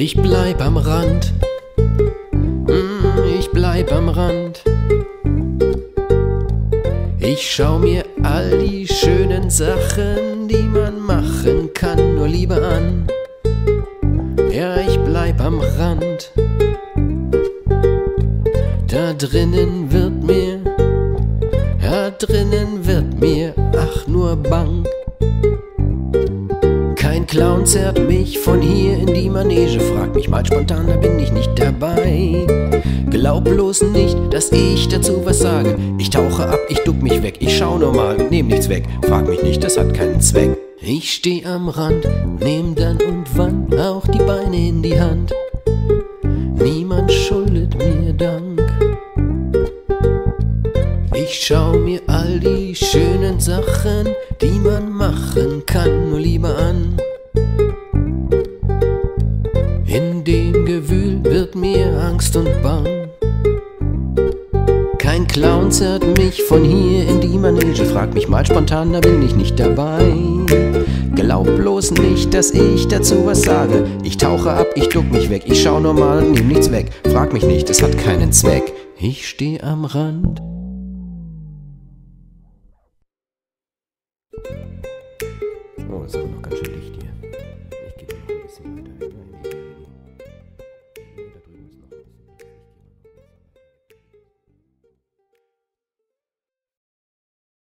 Ich bleib am Rand, mm, ich bleib am Rand. Ich schau mir all die schönen Sachen, die man machen kann, nur lieber an. Ja, ich bleib am Rand. Da drinnen wird mir, da drinnen wird mir, ach nur bang. Clown zerrt mich von hier in die Manege, fragt mich mal spontan, da bin ich nicht dabei. Glaub bloß nicht, dass ich dazu was sage. Ich tauche ab, ich duck mich weg, ich schau normal und nehm nichts weg. Frag mich nicht, das hat keinen Zweck. Ich steh am Rand, nehm dann und wann auch die Beine in die Hand. Niemand schuldet mir Dank. Ich schau mir all die schönen Sachen, die man machen kann, nur lieber an. In dem Gewühl wird mir Angst und Bang. Kein Clown zerrt mich von hier in die Manege, fragt mich mal spontan, da bin ich nicht dabei. Glaub bloß nicht, dass ich dazu was sage. Ich tauche ab, ich duck mich weg, ich schau normal und nehm nichts weg. Frag mich nicht, es hat keinen Zweck. Ich steh am Rand. Oh, das ist aber noch ganz schön